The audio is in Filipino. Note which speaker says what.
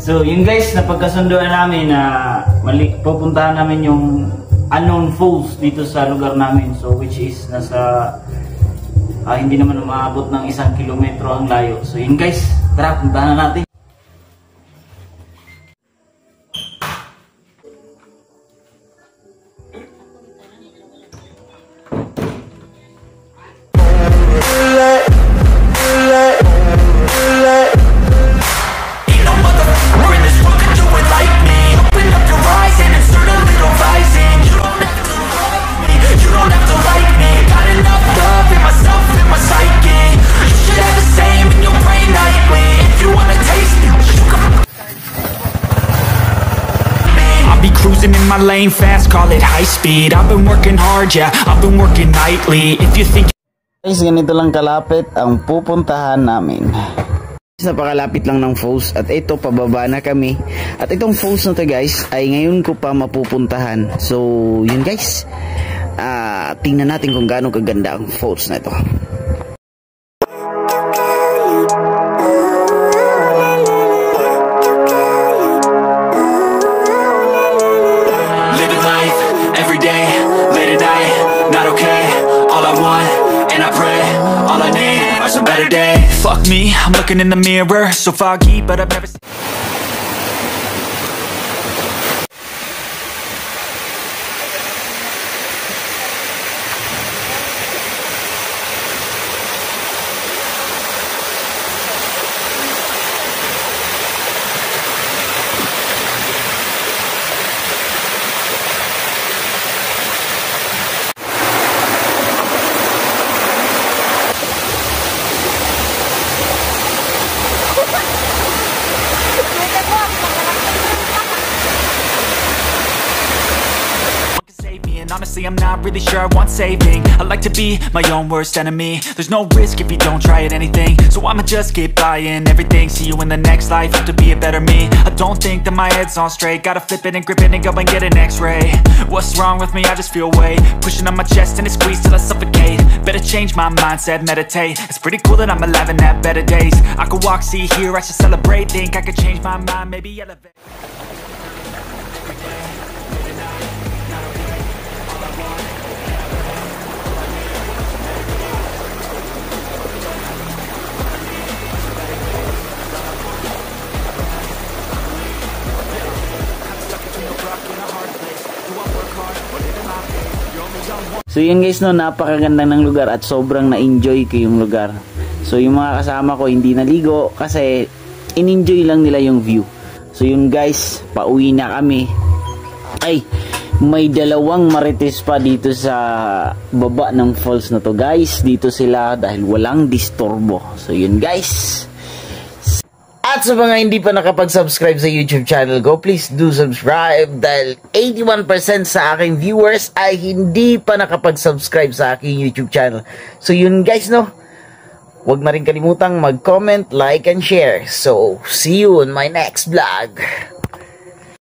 Speaker 1: So, yun guys, napagkasunduan namin na mali, pupuntahan namin yung unknown falls dito sa lugar namin. So, which is nasa ah, hindi naman umaabot ng isang kilometro ang layo. So, yun guys, tara, puntahan na natin.
Speaker 2: Cruising in my lane fast, call it high speed I've been working hard, yeah, I've been working nightly If you think
Speaker 1: Guys, ganito lang kalapit ang pupuntahan namin. Napakalapit lang ng falls at ito pababa na kami. At itong falls na to guys ay ngayon ko pa mapupuntahan. So, yun guys. Ah, tingnan natin kung gaano kaganda ang falls na ito.
Speaker 2: Days Fuck me, I'm looking in the mirror, so foggy, but I've never seen And honestly I'm not really sure I want saving. I like to be my own worst enemy. There's no risk if you don't try at anything. So I'ma just keep buying everything. See you in the next life, have to be a better me. I don't think that my head's on straight. Gotta flip it and grip it and go and get an x-ray. What's wrong with me? I just feel weight. Pushing on my chest and it squeezes till I suffocate. Better change my mindset, meditate. It's pretty cool that I'm alive and have better days. I could walk, see, hear, I should celebrate. Think I could change my mind, maybe elevate
Speaker 1: So yun guys no, napakaganda ng lugar at sobrang na-enjoy ko yung lugar. So yung mga kasama ko hindi naligo kasi in-enjoy lang nila yung view. So yun guys, pauwi na kami. Ay, may dalawang marites pa dito sa baba ng falls na to guys. Dito sila dahil walang disturbo. So yun guys. At sa mga hindi pa nakapag-subscribe sa YouTube channel ko, please do subscribe dahil 81% sa aking viewers ay hindi pa nakapag-subscribe sa aking YouTube channel. So yun guys no, huwag na rin kalimutang mag-comment, like, and share. So see you in my next vlog.